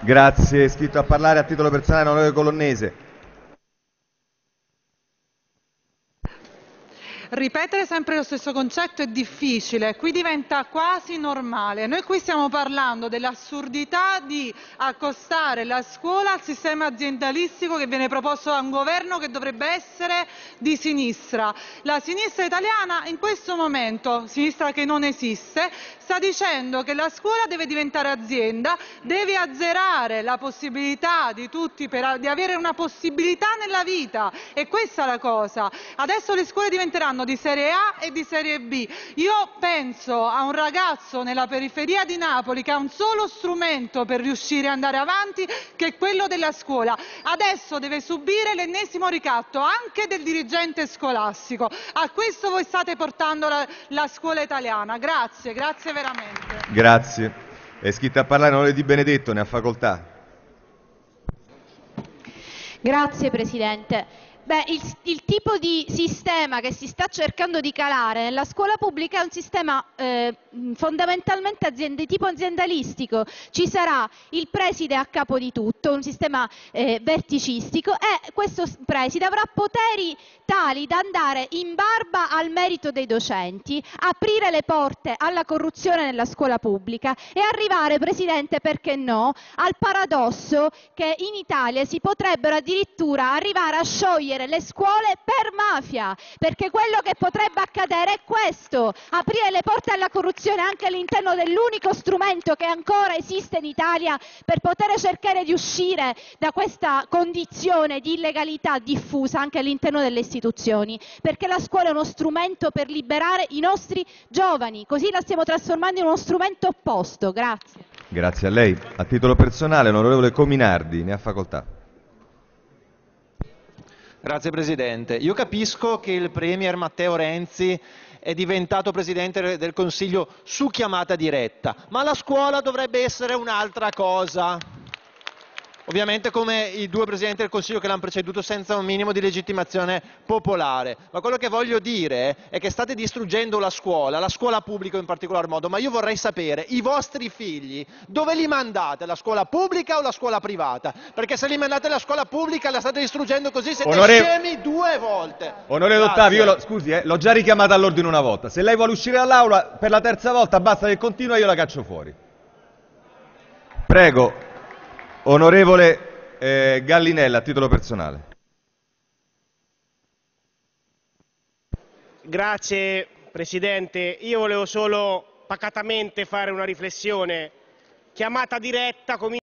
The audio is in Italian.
Grazie, è iscritto a parlare a titolo personale l'onorevole Colonnese. Ripetere sempre lo stesso concetto è difficile, qui diventa quasi normale. Noi qui stiamo parlando dell'assurdità di accostare la scuola al sistema aziendalistico che viene proposto da un governo che dovrebbe essere di sinistra. La sinistra italiana in questo momento, sinistra che non esiste, sta dicendo che la scuola deve diventare azienda, deve azzerare la possibilità di tutti per, di avere una possibilità nella vita e questa è la cosa. Adesso le scuole diventeranno di serie A e di serie B. Io penso a un ragazzo nella periferia di Napoli che ha un solo strumento per riuscire ad andare avanti che è quello della scuola. Adesso deve subire l'ennesimo ricatto anche del dirigente scolastico. A questo voi state portando la, la scuola italiana. Grazie, grazie veramente. Grazie. È iscritto a parlare l'onorevole Di Benedetto, ne ha facoltà. Grazie Presidente. Beh, il, il, tipo di sistema che si sta cercando di calare nella scuola pubblica è un sistema eh, fondamentalmente aziende, tipo aziendalistico. Ci sarà il preside a capo di tutto, un sistema eh, verticistico e questo preside avrà poteri tali da andare in barba al merito dei docenti, aprire le porte alla corruzione nella scuola pubblica e arrivare, Presidente, perché no, al paradosso che in Italia si potrebbero addirittura arrivare a sciogliere le scuole per mafia, perché quello che potrebbe accadere è questo, aprire le porte alla corruzione anche all'interno dell'unico strumento che ancora esiste in Italia per poter cercare di uscire da questa condizione di illegalità diffusa anche all'interno delle istituzioni, perché la scuola è uno strumento per liberare i nostri giovani, così la stiamo trasformando in uno strumento opposto. Grazie. Grazie a lei. A titolo personale, l'onorevole Cominardi, ne ha facoltà. Grazie Presidente. Io capisco che il Premier Matteo Renzi è diventato Presidente del Consiglio su chiamata diretta, ma la scuola dovrebbe essere un'altra cosa ovviamente come i due Presidenti del Consiglio che l'hanno preceduto senza un minimo di legittimazione popolare. Ma quello che voglio dire è che state distruggendo la scuola, la scuola pubblica in particolar modo, ma io vorrei sapere, i vostri figli, dove li mandate? La scuola pubblica o la scuola privata? Perché se li mandate alla scuola pubblica la state distruggendo così, siete Onore... scemi due volte. Onorevole Ottavio, lo, scusi, eh, l'ho già richiamata all'ordine una volta. Se lei vuole uscire dall'aula per la terza volta basta che continua io la caccio fuori. Prego. Onorevole eh, Gallinella, a titolo personale. Grazie Presidente, io volevo solo pacatamente fare una riflessione. Chiamata diretta comincia